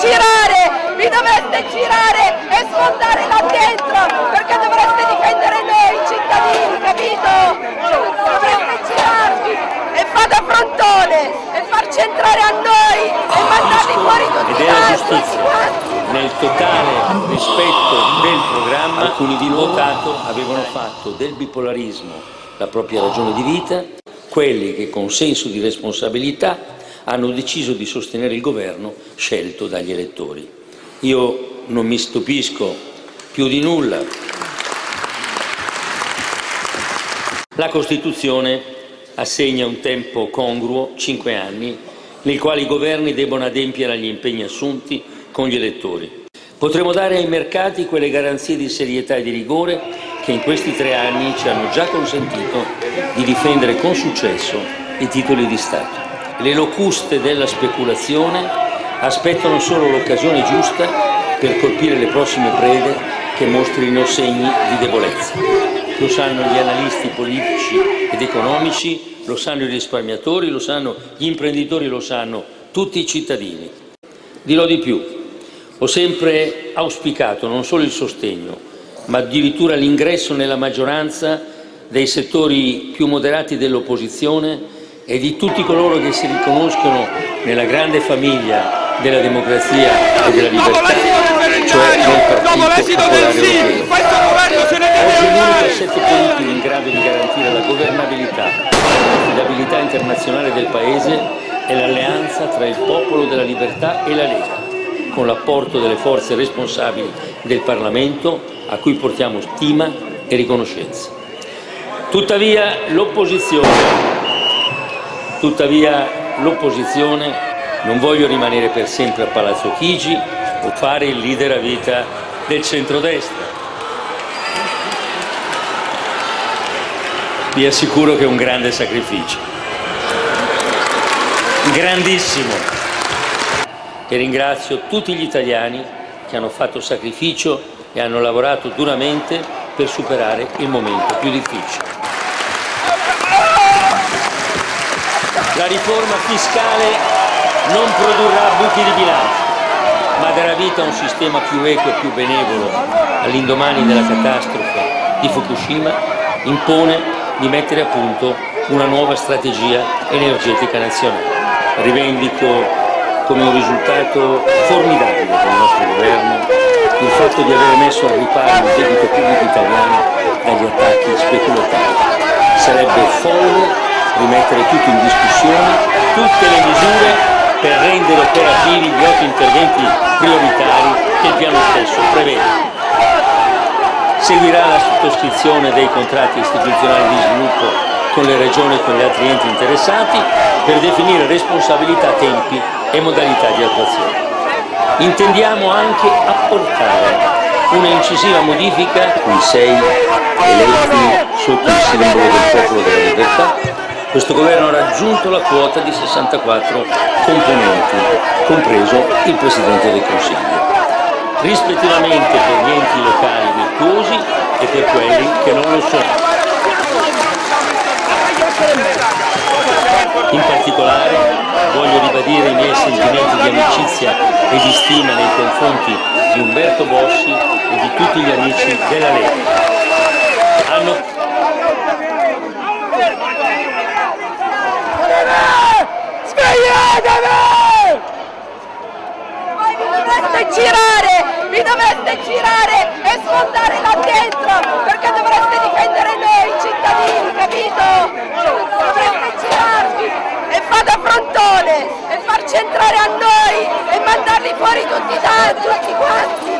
girare, vi dovreste girare e smontare là dentro, perché dovreste difendere noi cittadini, capito? Dovreste girarvi e fate a frontone e farci entrare a noi e mandarli fuori tutti quanti, giustizia. quanti. Nel totale rispetto del programma, alcuni di loro votato avevano fatto del bipolarismo la propria ragione di vita, quelli che con senso di responsabilità hanno deciso di sostenere il governo scelto dagli elettori. Io non mi stupisco più di nulla. La Costituzione assegna un tempo congruo, cinque anni, nei quali i governi debbono adempiere agli impegni assunti con gli elettori. Potremo dare ai mercati quelle garanzie di serietà e di rigore che in questi tre anni ci hanno già consentito di difendere con successo i titoli di Stato. Le locuste della speculazione aspettano solo l'occasione giusta per colpire le prossime prede che mostrino segni di debolezza. Lo sanno gli analisti politici ed economici, lo sanno i risparmiatori, lo sanno gli imprenditori, lo sanno tutti i cittadini. Dirò di più, ho sempre auspicato non solo il sostegno, ma addirittura l'ingresso nella maggioranza dei settori più moderati dell'opposizione e di tutti coloro che si riconoscono nella grande famiglia della democrazia e della libertà, cioè nel Partito Popolare Europeo. Oggi l'unico assetto politico in grado di garantire la governabilità e l'affidabilità internazionale del Paese è l'alleanza tra il popolo della libertà e la Lega, con l'apporto delle forze responsabili del Parlamento a cui portiamo stima e riconoscenza. Tuttavia l'opposizione Tuttavia l'opposizione non voglio rimanere per sempre a Palazzo Chigi o fare il leader a vita del centrodestra. Vi assicuro che è un grande sacrificio, grandissimo. E ringrazio tutti gli italiani che hanno fatto sacrificio e hanno lavorato duramente per superare il momento più difficile. Riforma fiscale non produrrà buchi di bilancio, ma darà vita a un sistema più equo e più benevolo all'indomani della catastrofe di Fukushima, impone di mettere a punto una nuova strategia energetica nazionale. Rivendico come un risultato formidabile del nostro governo il fatto di aver messo al riparo il debito pubblico italiano rimettere tutto in discussione, tutte le misure per rendere operativi gli otto interventi prioritari che il piano stesso prevede. Seguirà la sottoscrizione dei contratti istituzionali di sviluppo con le regioni e con gli altri enti interessati per definire responsabilità, tempi e modalità di attuazione. Intendiamo anche apportare una incisiva modifica sui sei eletti sotto il simbolo del popolo della libertà questo governo ha raggiunto la quota di 64 componenti, compreso il Presidente del Consiglio, rispettivamente per gli enti locali virtuosi e per quelli che non lo sono. In particolare voglio ribadire i miei sentimenti di amicizia e di stima nei confronti di Umberto Bossi e di tutti gli amici della Lega. Hanno Svegliatevi! Vi dovreste girare, vi dovreste girare e smontare là dentro, perché dovreste difendere noi cittadini, capito? Dovreste girarvi e fate a frontone e farci entrare a noi e mandarli fuori tutti, tutti quanti.